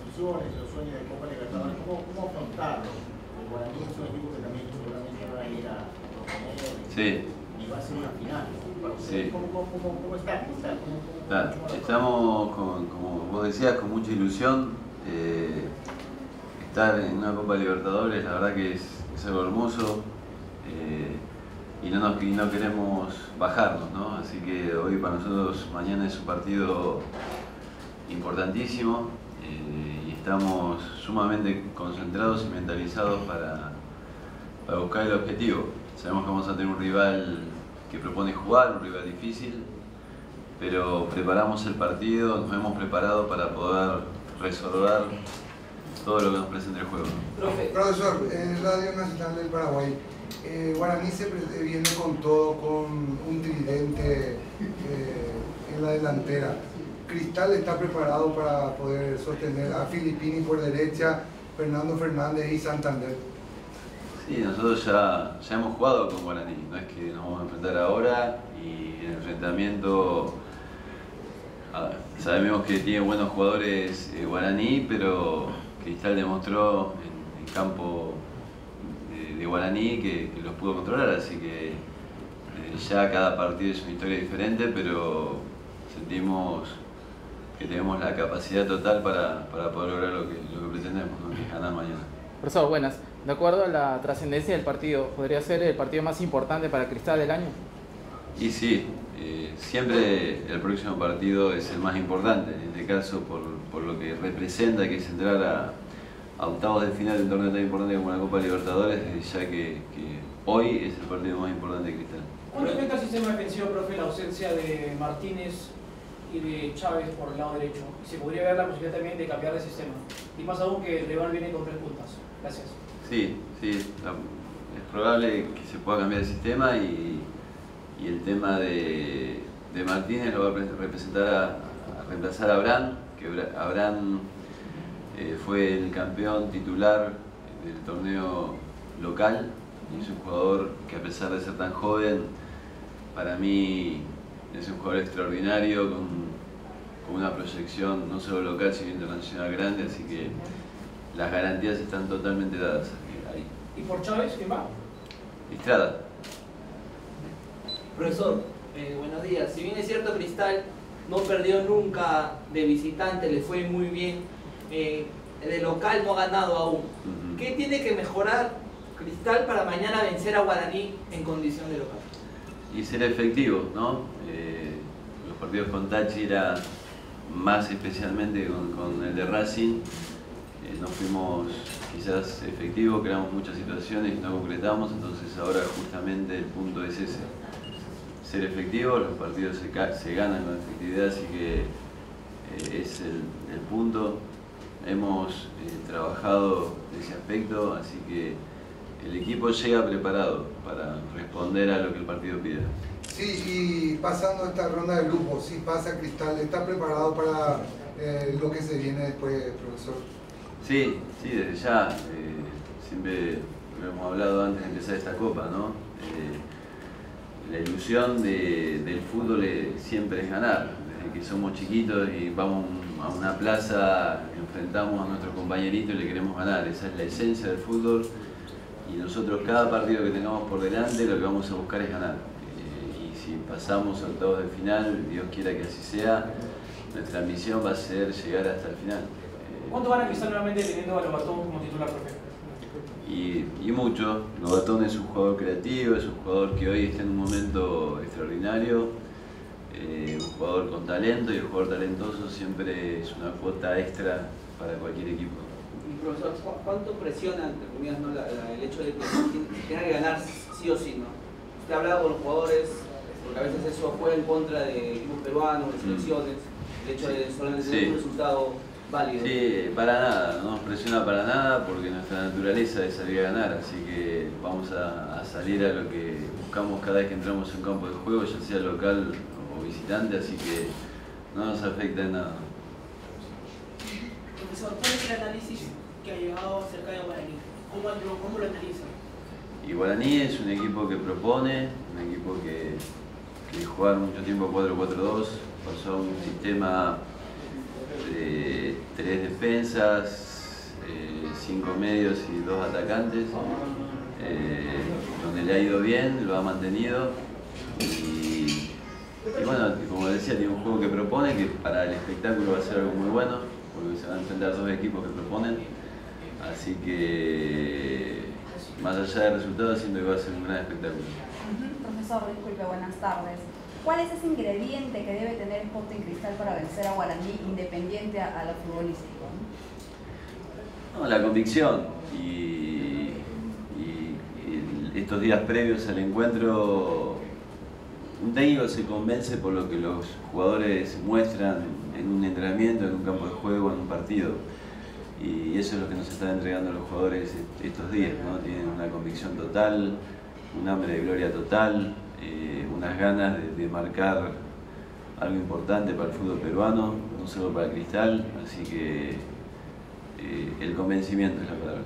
los sueños de Copa Libertadores, ¿cómo, cómo afrontarlo? El Guaraní es un equipo que también seguramente va a ir a proponer Sí. y va a ser una final. Sí. ¿Cómo, cómo, cómo, cómo está? ¿Cómo está? ¿Cómo, cómo- Claro, cómo lo estamos, con- como vos decías, con mucha ilusión. eh, estar en una Copa Libertadores, la verdad que es, es algo hermoso. eh, y no, nos, y no queremos bajarnos, ¿no? Así que hoy para nosotros mañana es un partido importantísimo estamos sumamente concentrados y mentalizados para, para buscar el objetivo. Sabemos que vamos a tener un rival que propone jugar, un rival difícil, pero preparamos el partido, nos hemos preparado para poder resolver todo lo que nos presenta el juego. Profe, Profesor, en Radio Nacional del Paraguay, eh, Guaraní se viene con todo, con un tridente eh, en la delantera. Cristal está preparado para poder sostener a Filippini por derecha, Fernando Fernández y Santander. Sí, nosotros ya, ya hemos jugado con Guaraní, no es que nos vamos a enfrentar ahora y el enfrentamiento sabemos que tiene buenos jugadores eh, Guaraní, pero Cristal demostró en campo de, Guaraní que, que los pudo controlar, así que eh, ya cada partido es una historia diferente, pero sentimos que tenemos la capacidad total para, para poder lograr lo que, lo que pretendemos, ¿no? que es ganar mañana. Profesor, buenas. De acuerdo a la trascendencia del partido, ¿podría ser el partido más importante para Cristal del año? Y sí, eh, siempre el próximo partido es el más importante, en este caso por, por lo que representa, que es entrar a, a octavos de final de un torneo tan importante como la Copa Libertadores, ya que, que hoy es el partido más importante de Cristal. ¿cuánto afecta al sistema defensivo, profe, la ausencia de Martínez y de Chávez por el lado derecho? Se podría ver la posibilidad también de cambiar de sistema. Y más aún que el viene con tres puntas. Gracias. Sí, sí, es probable que se pueda cambiar el sistema y, y el tema de, de Martínez lo va a pre- representar a, a reemplazar a Abraham, que Bra- Abraham eh, fue el campeón titular del torneo local y es un jugador que a pesar de ser tan joven, para mí es un jugador extraordinario con, con una proyección no solo local sino internacional grande, así que las garantías están totalmente dadas ahí. ¿Y por Chávez quién va? Estrada. Profesor, eh, buenos días. Si bien es cierto, Cristal no perdió nunca de visitante, le fue muy bien. eh, de local no ha ganado aún. ¿Qué tiene que mejorar Cristal para mañana vencer a Guaraní en condición de local? Y ser efectivo, ¿no? Eh, los partidos con Táchira, más especialmente con, el de Racing, eh, no fuimos quizás efectivos, creamos muchas situaciones y no concretamos, entonces ahora justamente el punto es ese. Ser efectivo, los partidos se, ganan con efectividad, así que eh, es el, punto. Hemos trabajado ese aspecto, así que el equipo llega preparado para responder a lo que el partido pida. Sí, y pasando esta ronda de grupos, si pasa Cristal, ¿está preparado para eh, lo que se viene después, profesor? Sí, sí, desde ya. eh, siempre lo hemos hablado antes de empezar esta copa, ¿no? Eh, la ilusión de- del fútbol es- siempre es ganar. Desde que somos chiquitos y vamos a una plaza, enfrentamos a nuestro compañerito y le queremos ganar. Esa es la esencia del fútbol. Y nosotros cada partido que tengamos por delante lo que vamos a buscar es ganar. Eh, y si pasamos a octavos de final, Dios quiera que así sea, nuestra misión va a ser llegar hasta el final. Eh, ¿Cuánto gana Cristal nuevamente teniendo a Lobatón como titular, profe? y, y mucho. Lobatón es un jugador creativo, es un jugador que hoy está en un momento extraordinario, eh, un jugador con talento y el jugador talentoso siempre es una cuota extra para cualquier equipo. Profesor, ¿cu- ¿cuánto presiona, entre comillas, no, la- la- el hecho de que tenga que ganar sí o sí? ¿no? Usted ha hablado con los jugadores, porque a veces eso juega en contra de equipos peruanos, de selecciones, el hecho de solamente tener. Sí. un resultado válido. Sí, para nada, no nos presiona para nada porque nuestra naturaleza es salir a ganar, así que vamos a, a salir a lo que buscamos cada vez que entramos en un campo de juego, ya sea local o visitante, así que no nos afecta en nada. Profesor, ¿cuál es el análisis que ha llegado acerca de Guaraní? ¿Cómo, lo- cómo lo analiza? Y Guaraní es un equipo que propone, un equipo que, que mucho tiempo 4-4-2, pasó un sistema de tres defensas, eh, cinco medios y dos atacantes, eh, donde le ha ido bien, lo ha mantenido y bueno, como decía, tiene un juego que propone que para el espectáculo va a ser algo muy bueno, porque se van a enfrentar dos equipos que proponen, así que más allá del resultado siento que va a ser un gran espectáculo. Profesor, disculpe, buenas tardes. ¿Cuál es ese ingrediente que debe tener Sporting Cristal para vencer a Guaraní independiente a, a lo futbolístico? No, la convicción y, y- y estos días previos al encuentro, un técnico se convence por lo que los jugadores muestran en un entrenamiento, en un campo de juego, en un partido. Y eso es lo que nos están entregando los jugadores est- estos días, ¿no? Tienen una convicción total, un hambre de gloria total, eh, unas ganas de, marcar algo importante para el fútbol peruano, no solo para Cristal, así que eh, el convencimiento es la palabra.